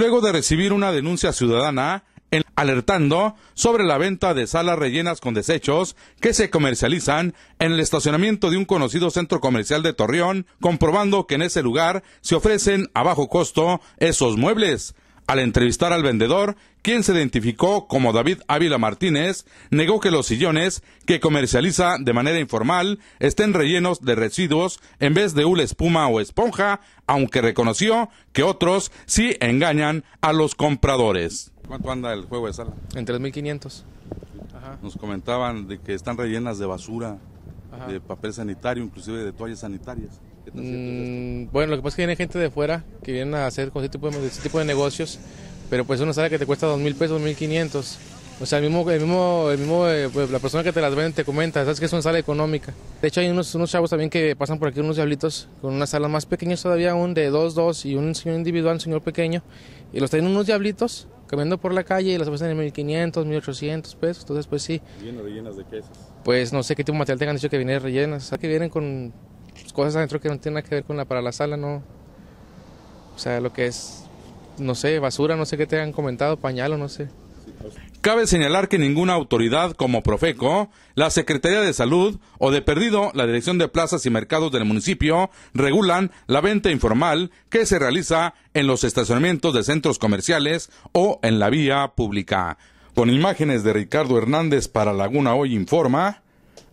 luego de recibir una denuncia ciudadana alertando sobre la venta de salas rellenas con desechos que se comercializan en el estacionamiento de un conocido centro comercial de Torreón, comprobando que en ese lugar se ofrecen a bajo costo esos muebles. Al entrevistar al vendedor, quien se identificó como David Ávila Martínez, negó que los sillones que comercializa de manera informal estén rellenos de residuos en vez de una espuma o esponja, aunque reconoció que otros sí engañan a los compradores. ¿Cuánto anda el juego de sala? En 3.500. Nos comentaban de que están rellenas de basura, de papel sanitario, inclusive de toallas sanitarias. Mm, bueno, lo que pasa es que viene gente de fuera que vienen a hacer con ese tipo de, ese tipo de negocios, pero pues una sala que te cuesta 2.000 pesos, 1.500. O sea, el mismo, el mismo, el mismo eh, pues, la persona que te las vende te comenta, sabes que es una sala económica. De hecho, hay unos, unos chavos también que pasan por aquí, unos diablitos, con una sala más pequeña todavía, un de 2, 2 y un señor individual, un señor pequeño, y los tienen unos diablitos caminando por la calle y las ofrecen en 1500, 1800 pesos. Entonces, pues sí. ¿Vienen rellenas de quesos? Pues no sé qué tipo de material tengan dicho que vienen rellenas. O sea, que vienen con cosas adentro que no tienen nada que ver con la para la sala, ¿no? O sea, lo que es, no sé, basura, no sé qué te han comentado, pañal o no sé. Cabe señalar que ninguna autoridad como Profeco, la Secretaría de Salud o de perdido la Dirección de Plazas y Mercados del municipio regulan la venta informal que se realiza en los estacionamientos de centros comerciales o en la vía pública. Con imágenes de Ricardo Hernández para Laguna Hoy Informa,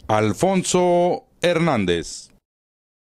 Alfonso Hernández.